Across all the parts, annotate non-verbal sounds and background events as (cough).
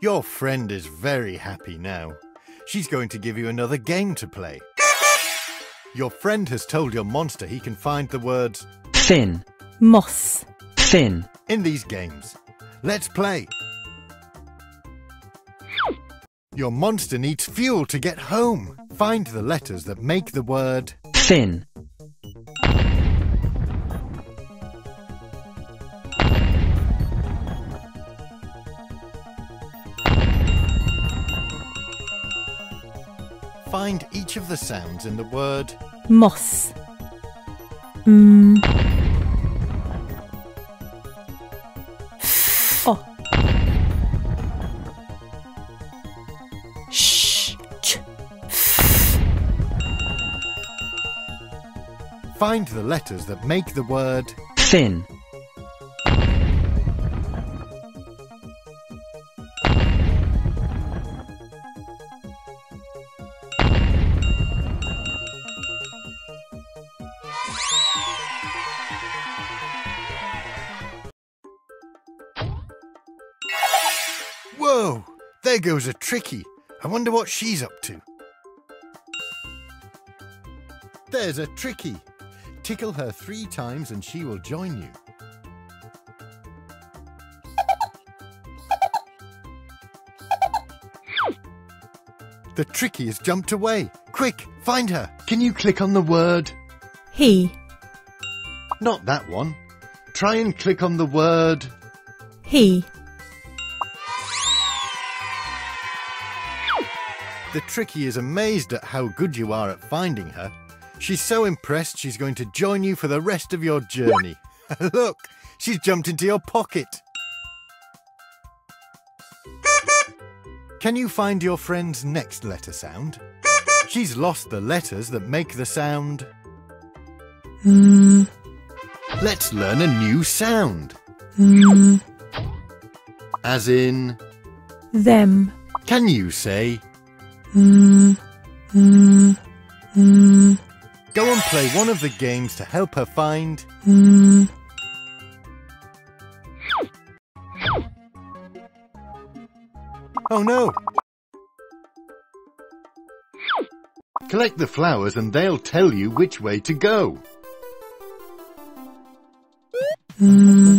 Your friend is very happy now. She's going to give you another game to play. Your friend has told your monster he can find the words fin, moss, fin, in these games. Let's play. Your monster needs fuel to get home. Find the letters that make the word fin, Find each of the sounds in the word moss. Mm. Oh. Sh. Ch. Find the letters that make the word fin, Whoa! There goes a tricky. I wonder what she's up to. There's a tricky. Tickle her three times and she will join you. The tricky has jumped away. Quick, find her. Can you click on the word? He. Not that one. Try and click on the word. He. The tricky is amazed at how good you are at finding her. She's so impressed she's going to join you for the rest of your journey. (laughs) Look, she's jumped into your pocket. Can you find your friend's next letter sound? She's lost the letters that make the sound. Mm. Let's learn a new sound. Mm. As in, Them. can you say. Go and play one of the games to help her find. Oh no! Collect the flowers and they'll tell you which way to go. Mm.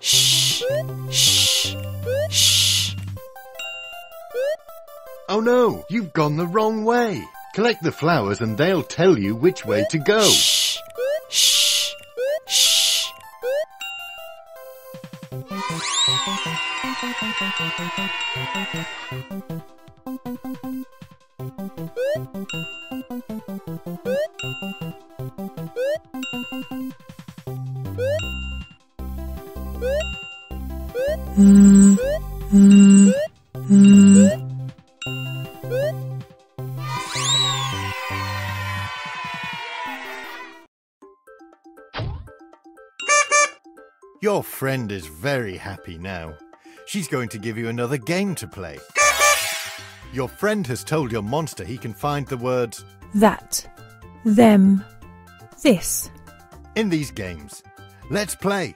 Shh. Shh. Shh. Oh no, you've gone the wrong way. Collect the flowers and they'll tell you which way to go. Shh. Mm. Mm. Your friend is very happy now. She's going to give you another game to play. Your friend has told your monster he can find the words That. Them. This. in these games. Let's play.